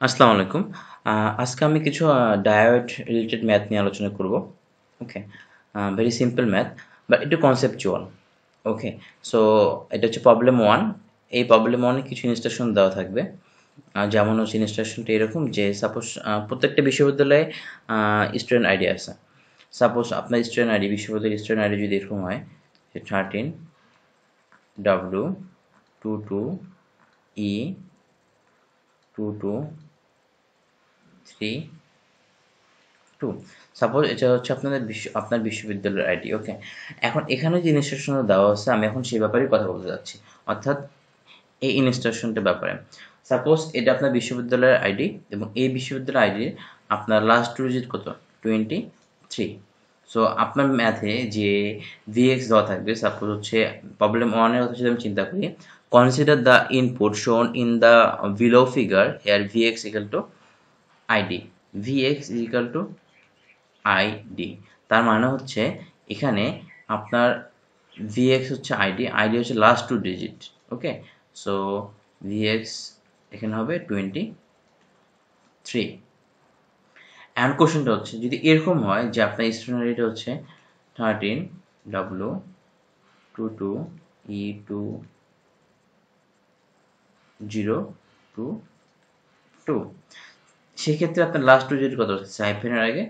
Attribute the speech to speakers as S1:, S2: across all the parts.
S1: আসসালামু আলাইকুম। আজকে আমি কিছু ডায়োড রিলেটেড ম্যাথ নিয়ে আলোচনা করব। Okay very simple math but একটু কনসেপচুয়াল ওকে সো এটা হচ্ছে প্রবলেম ওয়ান এই প্রবলেম ওয়ানে কিছু ইনস্ট্রাকশন দেওয়া থাকবে। যেমন হচ্ছে ইনস্ট্রাকশনটা এরকম যে সাপোজ প্রত্যেকটা বিশ্ববিদ্যালয়ে স্টুডেন্ট আইডি আছে। সাপোজ আপনার স্টুডেন্ট আইডি বিশ্ববিদ্যালয়ের স্টুডেন্ট আইডি যদি এরকম হয় যে thirteen W two two E two two three two suppose এটা হচ্ছে আপনাদের আপনার বিশ্ববিদ্যালয়ের আইডি ওকে এখন এখানে যে ইনস্ট্রাকশনটা দেওয়া আছে, আমি এখন সেই ব্যাপারেই কথা বলতে যাচ্ছি। অর্থাৎ এই ইনস্ট্রাকশনটার ব্যাপারে। সাপোজ এটা আপনার বিশ্ববিদ্যালয়ের আইডি এবং এই বিশ্ববিদ্যালয়ের আইডি আপনার লাস্ট ডিজিট কত? টোয়েন্টি থ্রি সো আপনার ম্যাথে যে ভিএক্স দেওয়া থাকবে সাপোজ হচ্ছে প্রবলেম ওয়ানের কথা যদি আমি চিন্তা করি consider the input shown in the below figure here VX equal to ID VX equal to ID তার মানে হচ্ছে এখানে আপনার ভিএক্স হচ্ছে আইডি আইডি হচ্ছে last two digit okay so VX এখানে হবে টোয়েন্টি থ্রি অ্যান্ড কোশ্চেনটা হচ্ছে, যদি এরকম হয় যে আপনার স্টেশনারিটা হচ্ছে thirteen W two two E two zero two two সেক্ষেত্রে আপনার লাস্ট টু ডিজিট কত হচ্ছে হাইফেনের আগে।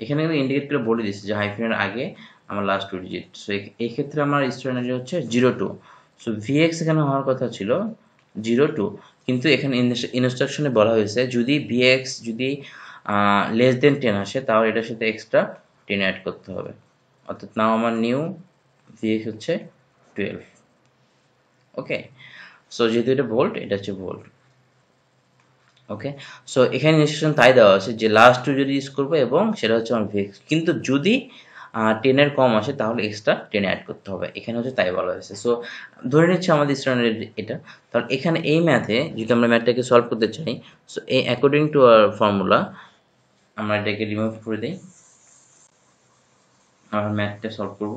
S1: এখানে কিন্তু ইন্ডিকেট করে বলে দিচ্ছে যে হাইফেনের আগে আমার লাস্ট টু ডিজিট সো এই ক্ষেত্রে আমার স্টুডেন্ট হচ্ছে জিরো টু সো ভিএক্স এখানে হওয়ার কথা ছিল জিরো টু কিন্তু এখানে ইনস্ট্রাকশনে বলা হয়েছে যদি ভিএক্স যদি লেস দেন টেন আসে, তাহলে এটার সাথে এক্সট্রা টেন অ্যাড করতে হবে। অর্থাৎ নাও আমার নিউ ভিএক্স হচ্ছে টুয়েলভ ওকে সো যেহেতু এটা ভোল্ট এটা হচ্ছে ভোল্ট ওকে সো এখানে ইনস্ট্রাকশন তাই দেওয়া আছে যে লাস্ট টু যদি ইউজ করব এবং সেটা হচ্ছে আমার ভিএক্স কিন্তু যদি টেনের কম আসে তাহলে এক্সট্রা টেন অ্যাড করতে হবে। এখানে হচ্ছে তাই বলা হয়েছে। সো ধরে নিচ্ছে আমাদের স্টুডেন্টের এটা। তাহলে এখানে এই ম্যাথে যদি আমরা ম্যাথটাকে সলভ করতে চাই সো এই অ্যাকর্ডিং টু আর ফর্মুলা আমরা এটাকে রিমুভ করে দিই। আমরা ম্যাথটা সলভ করব।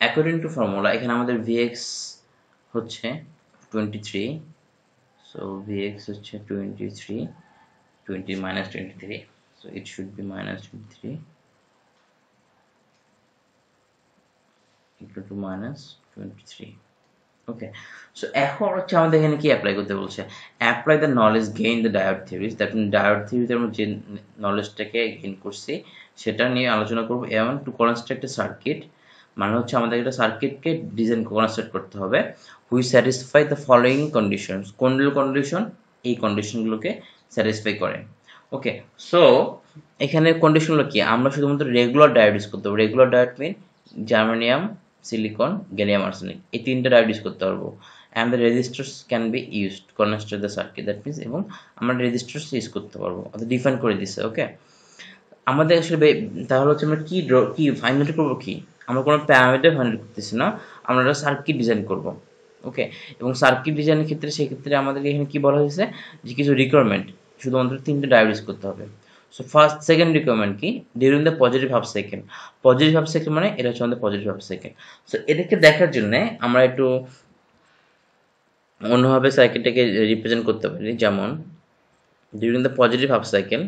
S1: অ্যাকর্ডিং টু ফর্মুলা এখানে আমাদের ভিএক্স হচ্ছে টোয়েন্টি থ্রি সো ভিএক্স হচ্ছে twenty three twenty minus twenty three it should be minus twenty three equal to minus 23 okay so এখন হচ্ছে আমাদের এখানে কি অ্যাপ্লাই করতে বলছে? Apply the knowledge gain the diode theories that mean diode থিওরিতে আমরা যে নলেজটাকে গেইন করছি, সেটা নিয়ে আলোচনা করব এবং টু কনস্ট্রাক্ট এ সার্কিট মানে হচ্ছে আমাদের একটা সার্কিটকে ডিজাইন কনস্ট্রাক্ট করতে হবে which satisfy the following condition কোন কন্ডিশন এই কন্ডিশনগুলোকে স্যাটিসফাই করে। ওকে সো এখানে কন্ডিশনগুলো কি? আমরা শুধুমাত্র রেগুলার ডায়োড ইউজ করতে পারব। Regular diode mean germanium silicon gallium arsenic এই তিনটা ডায়োড ইউজ করতে পারব। And the resistors can be used construct the circuit that means এবং আমরা রেজিস্টার্স ইউজ করতে পারব। অর্থাৎ ডিফাইন করে দিচ্ছে ওকে আমাদের আসলে তাহলে হচ্ছে আমরা কি ড্র কি ফাইনাল করব কি? আমরা কোনো প্যারামিটার ফাইনাল করতেছি না, আমরা একটা সার্কিট ডিজাইন করব ওকে এবং সার্কিট ডিজাইনের ক্ষেত্রে সেক্ষেত্রে আমাদের এখানে কি বলা হয়েছে? যে কিছু রিকোয়ারমেন্ট শুধুমাত্র তিনটে ডায়াবেটিস করতে হবে। সো ফার্স্ট সেকেন্ড রিকোয়ারমেন্ট কি? During the positive half second positive half second মানে এটা হচ্ছে আমাদের পজিটিভ হাফ সেকেন্ড সো এটাকে দেখার জন্য আমরা একটু অন্যভাবে সাইকেলটাকে রিপ্রেজেন্ট করতে পারি। যেমন during the positive half cycle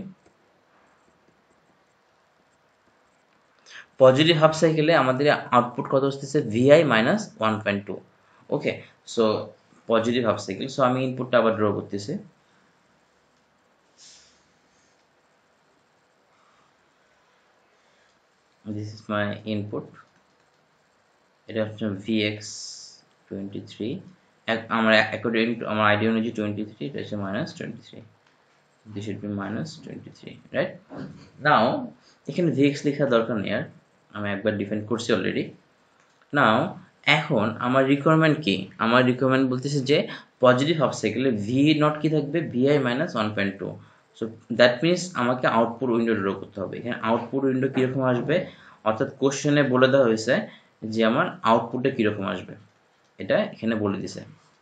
S1: positive half সাইকেলে আমাদের আউটপুট কত আসতেছে? VI minus one point two okay so positive half cycle so আমি ইনপুটটা আবার ড্র করতেছি। This is my input এটা হচ্ছে vx 23 আমার অ্যাকর্ডিং টু আমার আইডি অনুযায়ী 23 এটা হচ্ছে minus 23 this should be minus 23 right? Now, এখানে vx লেখার দরকার নেই আর। আমি একবার ডিফাইন করছি অলরেডি নাও এখন আমার রিকোয়ারমেন্ট কি? আমার রিকোয়ারমেন্ট বলতেছে যে পজিটিভ হাফ সাইকেলে ভি নট কি থাকবে? VI minus one point two so that means আমাকে আউটপুট উইন্ডো ড্র করতে হবে। এখানে আউটপুট উইন্ডো কীরকম আসবে? অর্থাৎ কোশ্চেনে বলে দেওয়া হয়েছে যে, আমার আউটপুটে কীরকম আসবে। এটা এখানে বলে দিছে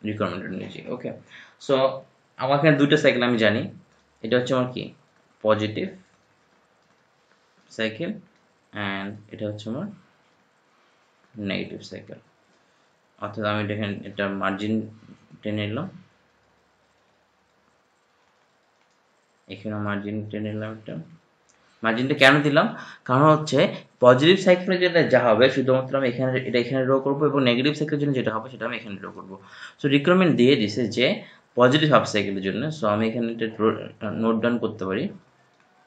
S1: রিকোয়ারমেন্ট অনুযায়ী ওকে সো আমার এখানে দুইটা সাইকেল আমি জানি। এটা হচ্ছে আমার কি? পজিটিভ সাইকেল অ্যান্ড এটা হচ্ছে আমার নেগেটিভ সাইকেল অর্থাৎ আমি দেখেন এটা মার্জিন টেনে নিলাম। এখানে মার্জিন টেনে নিলাম একটা। মার্জিনটা কেন দিলাম? কারণ হচ্ছে পজিটিভ সাইকেলের জন্য যা হবে, শুধুমাত্র আমি এখানে, এটা এখানে ড্র করব এবং নেগেটিভ সাইকেলের জন্য যেটা হবে, সেটা আমি এখানে ড্র করব। সো রিকোয়ারমেন্ট দিয়ে দিছে যে পজিটিভ হাফ সাইকেলের জন্য। সো আমি এখানে এটা নোট ডাউন করতে পারি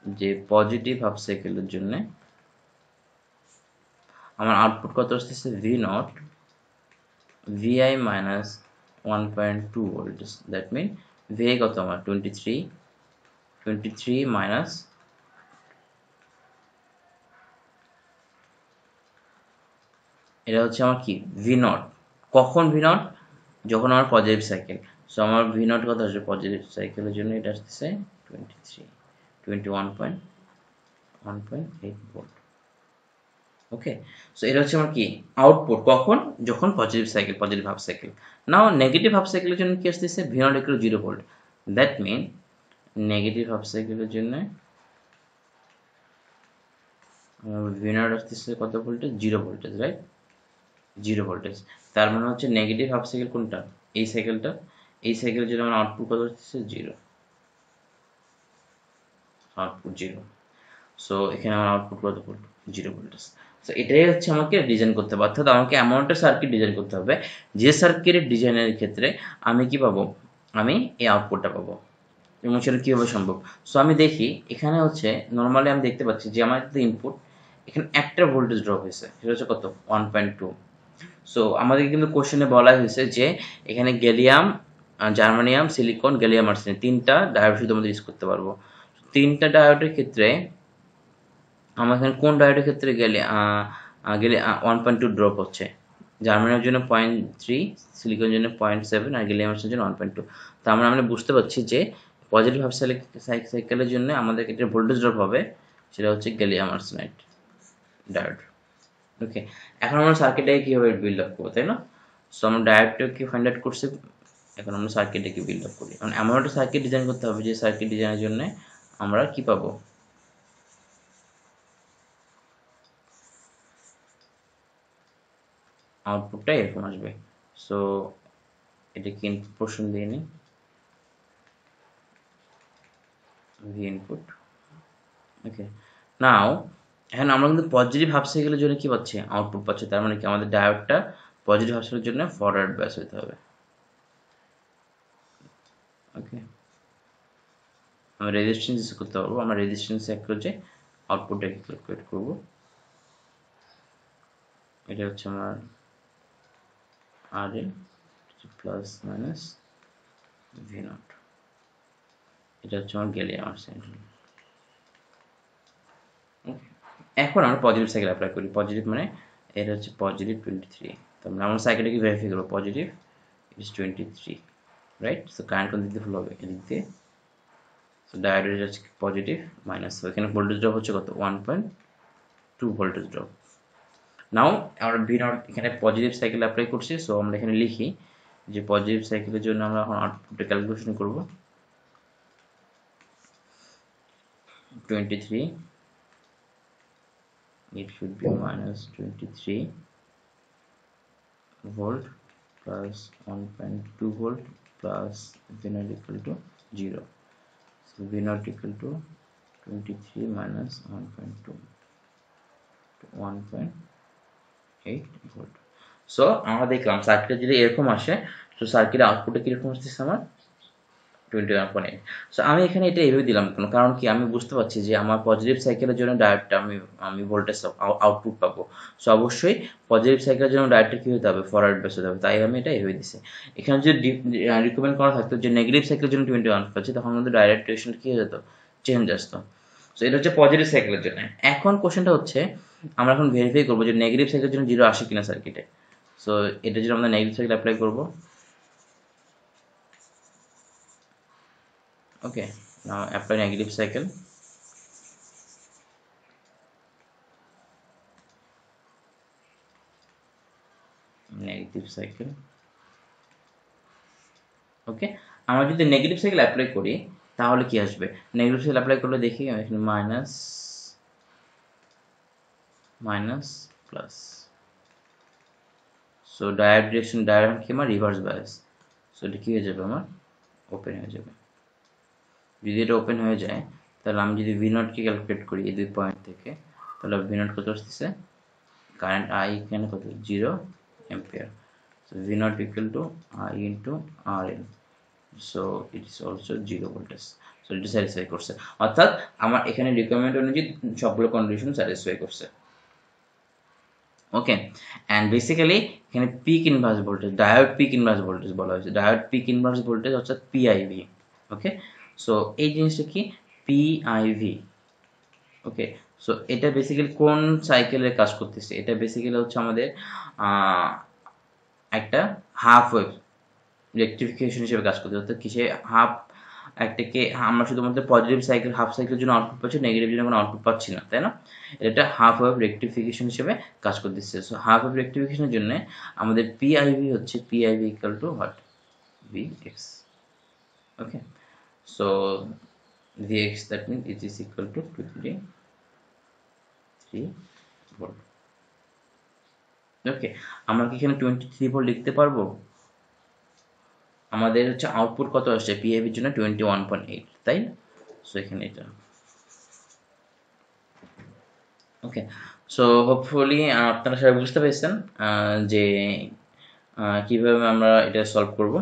S1: যে পজিটিভ হাফ সাইকেলের জন্য আমার আউটপুট কত আসতেছে? V naught VI minus one point two volt that mean VI কত আমার? Twenty three twenty three minus এটা হচ্ছে আমার কি? ভি নট কখন ভি নট যখন আমার পজিটিভ সাইকেল সো আমার ভি নট কত আসবে? পজিটিভ সাইকেলের জন্য এটা আসতেছে twenty three twenty one point one point eight volt okay so এটা হচ্ছে আমার কি? আউটপুট কখন? যখন positive cycle positive half cycle now negative half সাইকেলের জন্য কি আসতেছে? V naught equal zero volt that mean negative half সাইকেলের জন্য ভি নট আসতেছে কত voltage zero voltage right zero voltage তার মানে হচ্ছে নেগেটিভ হাফ সাইকেল কোনটা? এই সাইকেলটা এই সাইকেলের জন্য আমার আউটপুট কত হচ্ছে জিরো আউটপুট জিরো সো এখানে আমার আউটপুট কত ভোল্ট জিরো ভোল্টেজ সো এটাই হচ্ছে আমাকে ডিজাইন করতে হবে। অর্থাৎ আমাকে একটা সার্কিট ডিজাইন করতে হবে, যে সার্কিটের ডিজাইনের ক্ষেত্রে আমি কি পাবো? আমি এই আউটপুটটা পাবো। এবং সেটা কীভাবে সম্ভব? সো আমি দেখি, এখানে হচ্ছে নর্মালি আমি দেখতে পাচ্ছি যে আমার ইনপুট এখানে একটা ভোল্টেজ ড্রপ হয়েছে। সেটা হচ্ছে কত? ওয়ান পয়েন্ট টু সো আমাদের কিন্তু কোশ্চেনে বলা হয়েছে যে, এখানে gallium germanium silicon gallium arsenic তিনটা ডায়োড শুধু আমাদের ইউজ করতে পারব। তিনটা ডায়োডের ক্ষেত্রে আমার এখানে কোন ডায়োডের ক্ষেত্রে গেলে গেলে ওয়ান পয়েন্ট টু ড্রপ হচ্ছে। জার্মানির জন্য পয়েন্ট থ্রি সিলিকনের জন্য পয়েন্ট সেভেন আর আর্সেনিকের জন্য ওয়ান পয়েন্ট টু তার মানে আমরা বুঝতে পারছি যে পজিটিভ হাফ সাইকেলের জন্য আমাদের ক্ষেত্রে ভোল্টেজ ড্রপ হবে, সেটা হচ্ছে গ্যালিয়াম আর্সেনাইট ডায়োড ওকে এখন আমরা সার্কিটটাকে কীভাবে বিল্ড আপ করব, তাই না? সো আমরা ডায়োডটাকে ফাইন্ড আউট করছি? এখন আমরা সার্কিটটাকে বিল্ড আপ করি। কারণ এমন একটা সার্কিট ডিজাইন করতে হবে যে সার্কিট ডিজাইনের জন্য আমরা কি পাবো? আউটপুটটা এরকম আসবে। সো এটাকে ইনপুট পোর্শন দিয়ে নিই? ভি ইনপুট ওকে নাও এখন আমরা কিন্তু পজিটিভ হাফ সাইকেলের জন্য কি পাচ্ছি? আউটপুট পাচ্ছি। তার মানে কি? আমাদের ডায়োডটা পজিটিভ হাফ সাইকেলের জন্য ফরওয়ার্ড ব্যাস হতে হবে। ওকে আমরা রেজিস্ট্যান্স করতে পারব। আমরা রেজিস্ট্যান্স এক করে আউটপুটটাকে ক্যালকুলেট করব? এটা হচ্ছে আমার R L plus minus V naught এটা হচ্ছে আমার গ্যালিয়াম আর্সেনাইড এখন আমরা পজিটিভ সাইকেল অ্যাপ্লাই করি। পজিটিভ মানে এটা হচ্ছে পজিটিভ টোয়েন্টি থ্রি তো আমরা সাইকেলটাকে ভেরিফাই করব positive it is twenty three right so current কোন দিক দিয়ে ফ্লো হবে? এদিক দিয়ে। সো ডায়োডের হচ্ছে পজিটিভ মাইনাস এখানে ভোল্টেজ ড্রপ হচ্ছে কত? One point two voltage drop now আমরা ভি নট এখানে পজিটিভ সাইকেল অ্যাপ্লাই করছি সো আমরা এখানে লিখি যে পজিটিভ সাইকেলের জন্য আমরা এখন আউটপুটে ক্যালকুলেশন করব। Twenty three it should be minus 23 volt plus 1.2 volt plus v not equal to 0 so, v not equal to 23 minus 1.2 1.8 volt so আমরা দেখলাম সার্কিটে যদি এরকম আসে, তো সার্কিটের আউটপুটে আসতেছে আমার? Twenty one point eight so আমি এখানে এটা দিলাম কেন কারণ কি? আমি বুঝতে পারছি যে আমার পজিটিভ সাইকেলের জন্য ডায়েটটা আমি আমি ভোল্টেজ আউটপুট পাবো। সো অবশ্যই পজিটিভ সাইকেলের জন্য ডায়েটটা কী হতে হবে? ফরওয়ার্ড বেস হতে হবে। তাই আমি এটা এভাবে দিছি। এখানে যদি রিকমেন্ড করা থাকতো যে নেগেটিভ সাইকেলের জন্য টোয়েন্টি ওয়ান পাচ্ছি, তখন কিন্তু ডাইরেক্ট রিয়েকশন কী হয়ে যেত? চেঞ্জ আসতো। সো এটা হচ্ছে পজিটিভ সাইকেলের জন্য। এখন কোশ্চেনটা হচ্ছে আমরা এখন ভেরিফাই করব যে নেগেটিভ সাইকেলের জন্য জিরো আসে কিনা সার্কিটে সো এটার জন্য আমরা নেগেটিভ সাইকেল অ্যাপ্লাই করব। Okay, now apply negative cycle negative okay আমরা যদি নেগেটিভ সাইকেল অ্যাপ্লাই করি, তাহলে কি আসবে? নেগেটিভ সাইকেল অ্যাপ্লাই করলে দেখি এখানে minus minus plus so diode direction diode কি আমার রিভার্স বায়াস সো এটা কী হয়ে যাবে আমার? ওপেন হয়ে যাবে। যদি এটা ওপেন হয়ে যায়, তাহলে আমি যদি ভি নটকে ক্যালকুলেট করি এই দুই পয়েন্ট থেকে, তাহলে ভি নট কত আসতেছে? কারেন্ট আই এখানে কত? Zero ampere V naught equal to I into R L so it is also zero voltage so এটা স্যাটিসফাই করছে। অর্থাৎ, আমার এখানে রিকোয়ারমেন্ট অনুযায়ী সবগুলো কন্ডিশন স্যাটিসফাই করছে। ওকে অ্যান্ড বেসিক্যালি এখানে peak inverse voltage diode peak inverse voltage বলা হয়েছে। ডায়োড পিক ইনভার্স ভোল্টেজ অর্থাৎ পিআইভি ওকে সো এই জিনিসটা কি? পিআইভি ওকে সো এটা বেসিক্যালি কোন সাইকেলের কাজ করতেছে? এটা বেসিক্যালি হচ্ছে আমাদের একটা হাফ ওয়েভ রেক্টিফিকেশন হিসেবে কাজ করতে অর্থাৎ কিসে? হাফ একটাকে আমরা শুধুমাত্র পজিটিভ সাইকেল হাফ সাইকেলের জন্য আউটপুট পাচ্ছি নেগেটিভ জন্য কোনো আউটপুট পাচ্ছি না, তাই না? এটা হাফ ওয়েভ রেক্টিফিকেশন হিসেবে কাজ করতেছে। সো হাফ ওয়েভ রেক্টিফিকেশনের জন্য আমাদের পিআইভি হচ্ছে PIV equal to what V X okay so V X that mean it is equal to two three three volt okay আমরা কি এখানে টোয়েন্টি থ্রি ভোল্ট লিখতে পারব? আমাদের হচ্ছে আউটপুট কত আসছে? পিএভির জন্য টোয়েন্টি ওয়ান পয়েন্ট এইট তাই সো এখানে এটা। ওকে সো হোপফুলি আপনারা সবাই বুঝতে পেরেছেন যে কীভাবে আমরা এটা সলভ করব।